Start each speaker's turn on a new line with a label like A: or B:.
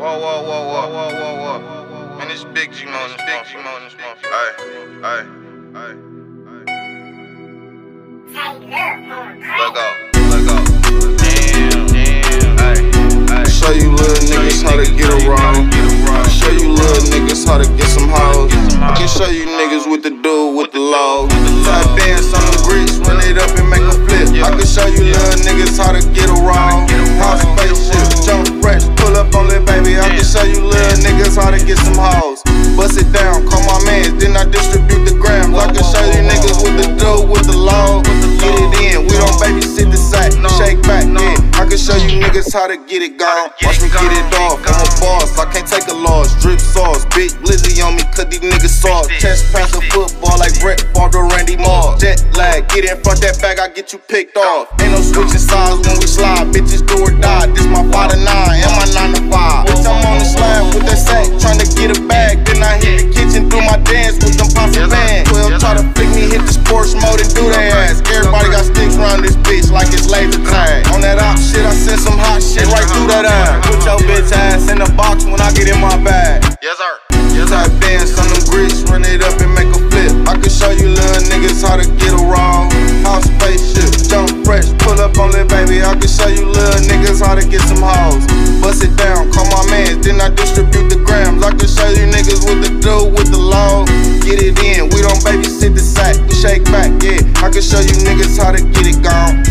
A: Whoa, whoa, whoa, whoa, whoa, whoa, whoa. Man, this big G Mo, this big G Mo, this motherfucker. Aye, aye, aye, aye. Let go, let go. Damn, damn. Aye, aye.
B: Show you little niggas how to get around. Show you little niggas how to get some hoes. I can show you niggas what to do with the law. Tap dance on the bricks, run it up and make a flip. I can Bust it down, call my mans, then I distribute the gram. I can show you niggas what to do with the law. Get it in, we don't babysit the sack. Shake back, yeah. I can show you niggas how to get it gone. Watch me get it off, I'm a boss, I can't take a loss. Drip sauce, big blizzy on me, cut these niggas soft. Chest pass of football like Brett Favre, Randy Moss. Jet lag, get in front that bag, I get you picked off. Ain't no switching sides when we slide, bitches do or die. This my 5 to 9 and my 9 to your bitch ass in the box when I get in my bag.
A: Yes, sir.
B: Yes, I dance on them grits, run it up and make a flip. I can show you little niggas how to get around. House spaceship, jump fresh, pull up on it, baby. I can show you little niggas how to get some hoes. Bust it down, call my mans, then I distribute the grams. I can show you niggas what to do with the law. Get it in, we don't babysit the sack, we shake back, yeah. I can show you niggas how to get it gone.